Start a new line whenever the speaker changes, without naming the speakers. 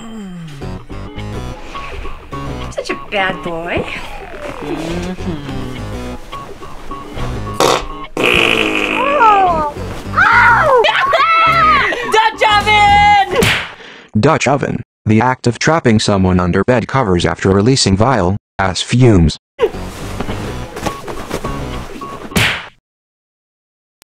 Such a bad boy.
Dutch oven!
Dutch oven. The act of trapping someone under bed covers after releasing vile ass fumes.